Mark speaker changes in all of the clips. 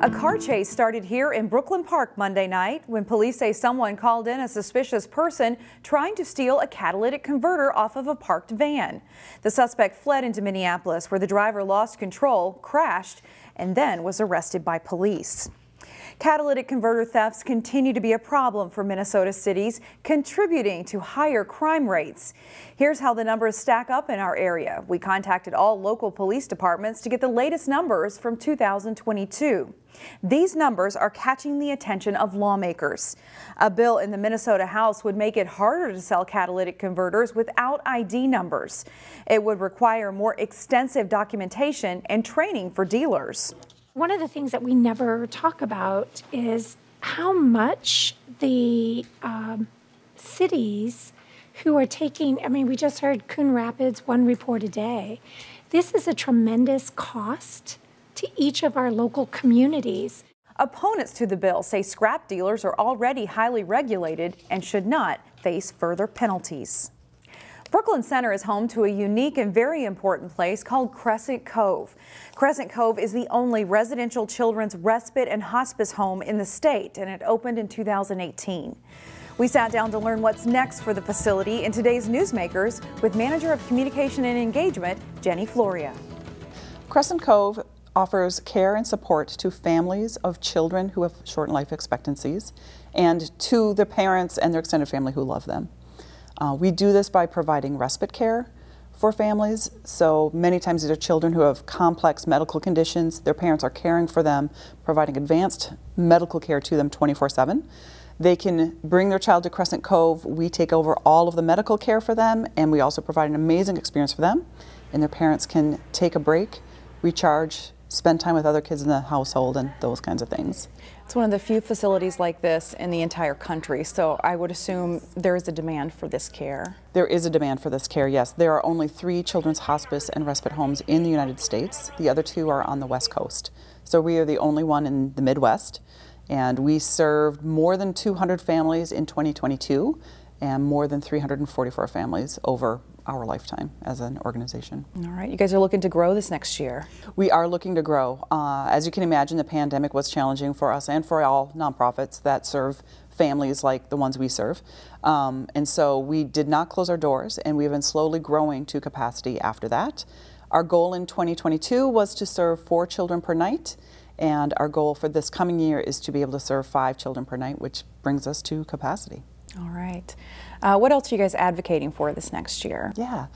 Speaker 1: A car chase started here in Brooklyn Park Monday night when police say someone called in a suspicious person trying to steal a catalytic converter off of a parked van. The suspect fled into Minneapolis where the driver lost control, crashed, and then was arrested by police. Catalytic converter thefts continue to be a problem for Minnesota cities, contributing to higher crime rates. Here's how the numbers stack up in our area. We contacted all local police departments to get the latest numbers from 2022. These numbers are catching the attention of lawmakers. A bill in the Minnesota House would make it harder to sell catalytic converters without ID numbers. It would require more extensive documentation and training for dealers.
Speaker 2: One of the things that we never talk about is how much the um, cities who are taking, I mean, we just heard Coon Rapids, one report a day. This is a tremendous cost to each of our local communities.
Speaker 1: Opponents to the bill say scrap dealers are already highly regulated and should not face further penalties. Brooklyn Center is home to a unique and very important place called Crescent Cove. Crescent Cove is the only residential children's respite and hospice home in the state, and it opened in 2018. We sat down to learn what's next for the facility in today's Newsmakers with Manager of Communication and Engagement, Jenny Floria.
Speaker 3: Crescent Cove offers care and support to families of children who have short life expectancies and to the parents and their extended family who love them. Uh, we do this by providing respite care for families. So many times these are children who have complex medical conditions. Their parents are caring for them, providing advanced medical care to them 24 7. They can bring their child to Crescent Cove. We take over all of the medical care for them, and we also provide an amazing experience for them. And their parents can take a break, recharge, spend time with other kids in the household and those kinds of things.
Speaker 1: It's one of the few facilities like this in the entire country, so I would assume there is a demand for this care.
Speaker 3: There is a demand for this care, yes. There are only three children's hospice and respite homes in the United States. The other two are on the West Coast. So we are the only one in the Midwest, and we served more than 200 families in 2022 and more than 344 families over our lifetime as an organization.
Speaker 1: All right, you guys are looking to grow this next year.
Speaker 3: We are looking to grow. Uh, as you can imagine, the pandemic was challenging for us and for all nonprofits that serve families like the ones we serve. Um, and so we did not close our doors and we've been slowly growing to capacity after that. Our goal in 2022 was to serve four children per night and our goal for this coming year is to be able to serve five children per night, which brings us to capacity.
Speaker 1: All right. Uh, what else are you guys advocating for this next year?
Speaker 3: Yeah.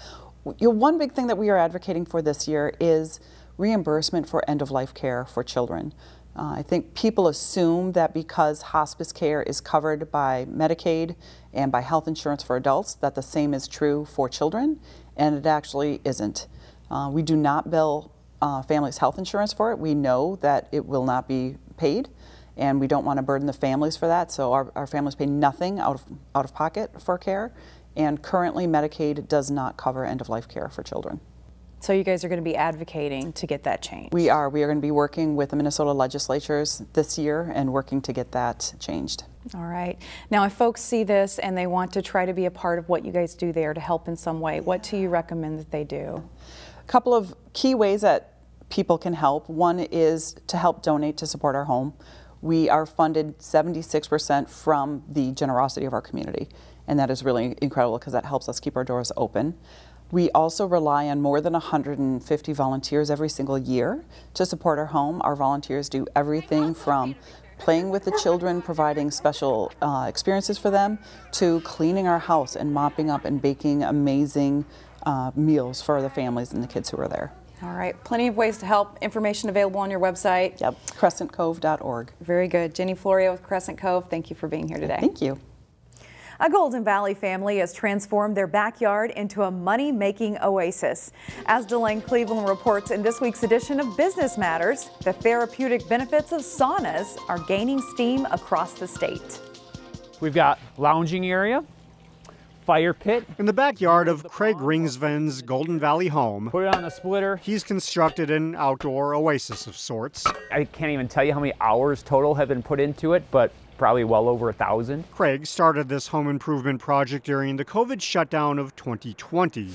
Speaker 3: You know, one big thing that we are advocating for this year is reimbursement for end of life care for children. Uh, I think people assume that because hospice care is covered by Medicaid and by health insurance for adults, that the same is true for children, and it actually isn't. Uh, we do not bill uh, families health insurance for it. We know that it will not be paid and we don't want to burden the families for that. So our, our families pay nothing out of, out of pocket for care. And currently, Medicaid does not cover end of life care for children.
Speaker 1: So you guys are going to be advocating to get that changed?
Speaker 3: We are. We are going to be working with the Minnesota legislatures this year and working to get that changed.
Speaker 1: All right. Now, if folks see this and they want to try to be a part of what you guys do there to help in some way, what do you recommend that they do?
Speaker 3: A couple of key ways that people can help. One is to help donate to support our home. We are funded 76% from the generosity of our community, and that is really incredible because that helps us keep our doors open. We also rely on more than 150 volunteers every single year to support our home. Our volunteers do everything from playing with the children, providing special uh, experiences for them, to cleaning our house and mopping up and baking amazing uh, meals for the families and the kids who are there.
Speaker 1: All right, plenty of ways to help. Information available on your website.
Speaker 3: Yep, crescentcove.org.
Speaker 1: Very good. Jenny Florio with Crescent Cove, thank you for being here today.
Speaker 3: Thank you.
Speaker 1: A Golden Valley family has transformed their backyard into a money-making oasis. As Delane Cleveland reports in this week's edition of Business Matters, the therapeutic benefits of saunas are gaining steam across the state.
Speaker 4: We've got lounging area, fire pit.
Speaker 5: In the backyard of Craig Ringsven's Golden Valley home,
Speaker 4: put it on a splitter.
Speaker 5: He's constructed an outdoor oasis of sorts.
Speaker 4: I can't even tell you how many hours total have been put into it, but probably well over a thousand.
Speaker 5: Craig started this home improvement project during the COVID shutdown of 2020.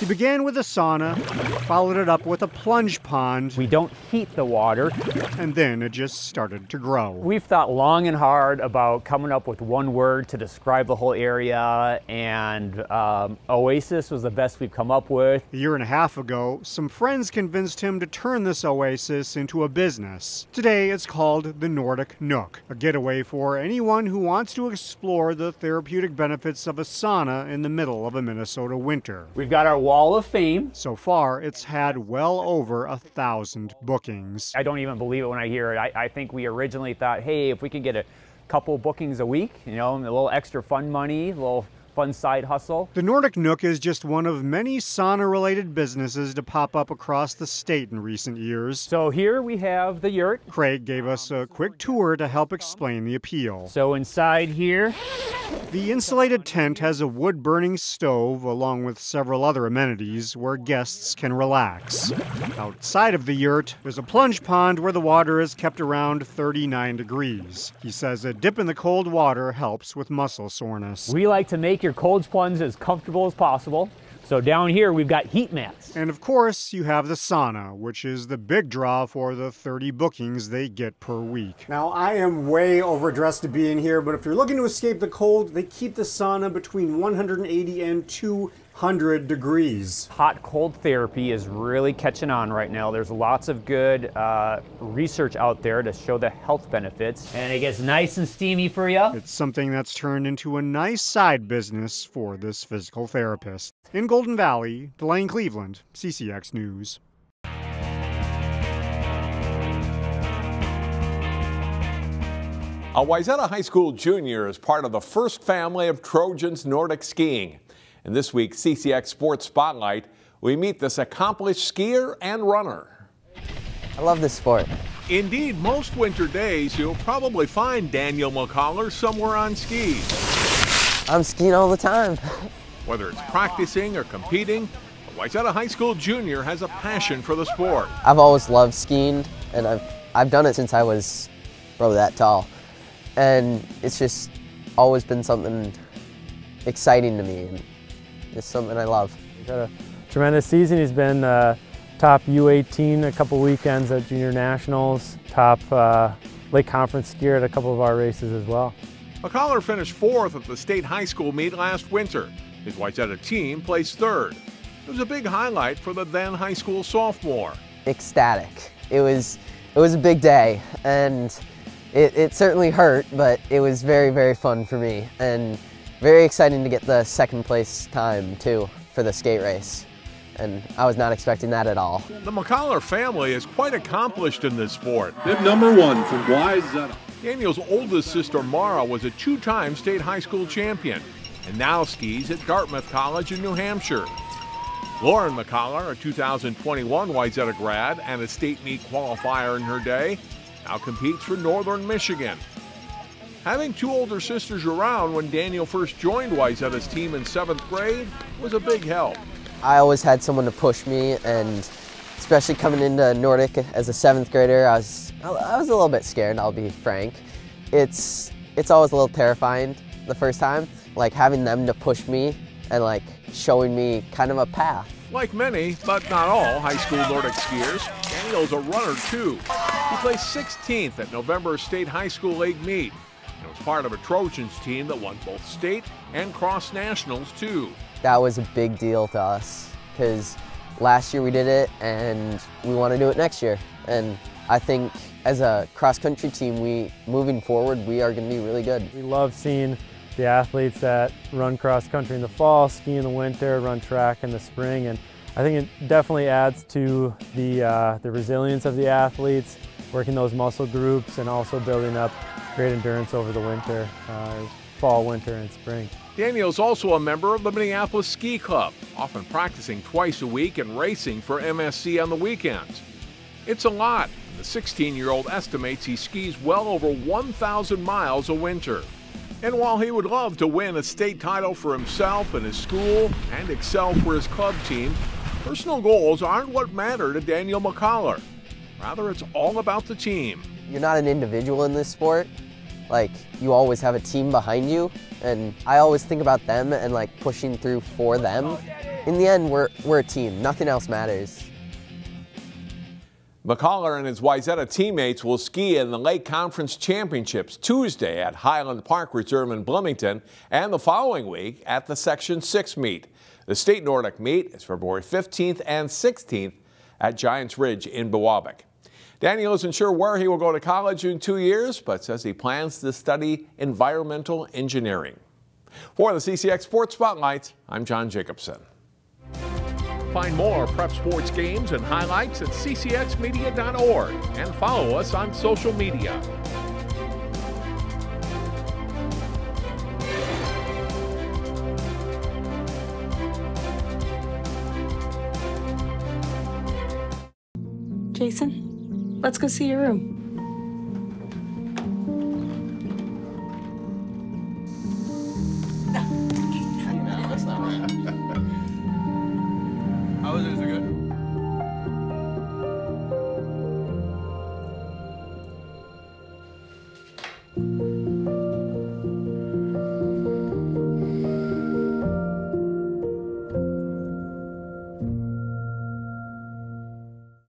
Speaker 5: He began with a sauna, followed it up with a plunge pond,
Speaker 4: We don't heat the water.
Speaker 5: and then it just started to grow.
Speaker 4: We've thought long and hard about coming up with one word to describe the whole area, and um, oasis was the best we've come up with.
Speaker 5: A year and a half ago, some friends convinced him to turn this oasis into a business. Today, it's called the Nordic Nook, a getaway for anyone who wants to explore the therapeutic benefits of a sauna in the middle of a Minnesota winter.
Speaker 4: We've got our wall of fame.
Speaker 5: So far, it's had well over a thousand bookings.
Speaker 4: I don't even believe it when I hear it. I, I think we originally thought, hey, if we could get a couple bookings a week, you know, a little extra fun money, a little fun side hustle.
Speaker 5: The Nordic Nook is just one of many sauna related businesses to pop up across the state in recent years.
Speaker 4: So here we have the yurt.
Speaker 5: Craig gave us a quick tour to help explain the appeal.
Speaker 4: So inside here,
Speaker 5: The insulated tent has a wood burning stove along with several other amenities where guests can relax. Outside of the yurt, there's a plunge pond where the water is kept around 39 degrees. He says a dip in the cold water helps with muscle soreness.
Speaker 4: we like to make your cold plunge as comfortable as possible. So down here we've got heat mats.
Speaker 5: And of course, you have the sauna, which is the big draw for the 30 bookings they get per week.
Speaker 6: Now, I am way overdressed to be in here, but if you're looking to escape the cold, they keep the sauna between 180 and 200 degrees.
Speaker 4: Hot cold therapy is really catching on right now. There's lots of good uh, research out there to show the health benefits. And it gets nice and steamy for you.
Speaker 5: It's something that's turned into a nice side business for this physical therapist. In Golden Valley, Delane Cleveland, CCX News.
Speaker 7: A Wayzata High School junior is part of the first family of Trojans Nordic skiing. In this week's CCX Sports Spotlight, we meet this accomplished skier and runner.
Speaker 8: I love this sport.
Speaker 9: Indeed, most winter days you'll probably find Daniel McCollor somewhere on skis.
Speaker 8: I'm skiing all the time.
Speaker 9: Whether it's practicing or competing, a Wayzata High School junior has a passion for the sport.
Speaker 8: I've always loved skiing, and I've I've done it since I was probably that tall, and it's just always been something exciting to me, and it's something I love.
Speaker 10: He's had a tremendous season. He's been uh, top U18 a couple weekends at Junior Nationals, top uh, Lake Conference skier at a couple of our races as well.
Speaker 9: McCollor finished fourth at the state high school meet last winter. His Wayzata team placed third. It was a big highlight for the then high school sophomore.
Speaker 8: Ecstatic. It was it was a big day, and it, it certainly hurt, but it was very very fun for me, and very exciting to get the second place time too for the skate race. And I was not expecting that at all.
Speaker 9: The McCollor family is quite accomplished in this sport.
Speaker 11: Bib number one from Wayzata.
Speaker 9: Daniel's oldest sister Mara was a two time state high school champion and now skis at Dartmouth College in New Hampshire. Lauren McCollor, a 2021 Wayzata grad and a state meet qualifier in her day, now competes for Northern Michigan. Having two older sisters around when Daniel first joined Wayzata's team in seventh grade was a big help.
Speaker 8: I always had someone to push me, and especially coming into Nordic as a seventh grader, I was I was a little bit scared. I'll be frank. It's it's always a little terrifying the first time, like having them to push me and like showing me kind of a path.
Speaker 9: Like many, but not all, high school Nordic skiers, Daniel's a runner too. He placed 16th at November State High School League meet and was part of a Trojans team that won both state and cross nationals too.
Speaker 8: That was a big deal to us because last year we did it and we want to do it next year. And I think as a cross country team, we moving forward, we are going to be really good.
Speaker 10: We love seeing the athletes that run cross country in the fall, ski in the winter, run track in the spring, and I think it definitely adds to the, uh, the resilience of the athletes, working those muscle groups and also building up great endurance over the winter, uh, fall, winter, and spring.
Speaker 9: Daniel's also a member of the Minneapolis Ski Club, often practicing twice a week and racing for MSC on the weekends. It's a lot. The 16 year old estimates he skis well over 1,000 miles a winter. And while he would love to win a state title for himself and his school and excel for his club team, personal goals aren't what matter to Daniel McCollor. Rather, it's all about the team.
Speaker 8: You're not an individual in this sport. Like, you always have a team behind you, and I always think about them and like pushing through for them. in the end, we're, we're a team. Nothing else matters.
Speaker 9: McCollor and his Wayzata teammates will ski in the Lake Conference Championships Tuesday at Hyland Park Reserve in Bloomington and the following week at the Section 6 meet. The State Nordic meet is February 15th and 16th at Giants Ridge in Biwabik. Daniel isn't sure where he will go to college in two years, but says he plans to study environmental engineering. For the CCX Sports Spotlight, I'm John Jacobson.
Speaker 12: Find more prep sports games and highlights at ccxmedia.org and follow us on social media.
Speaker 13: Jason, let's go see your room.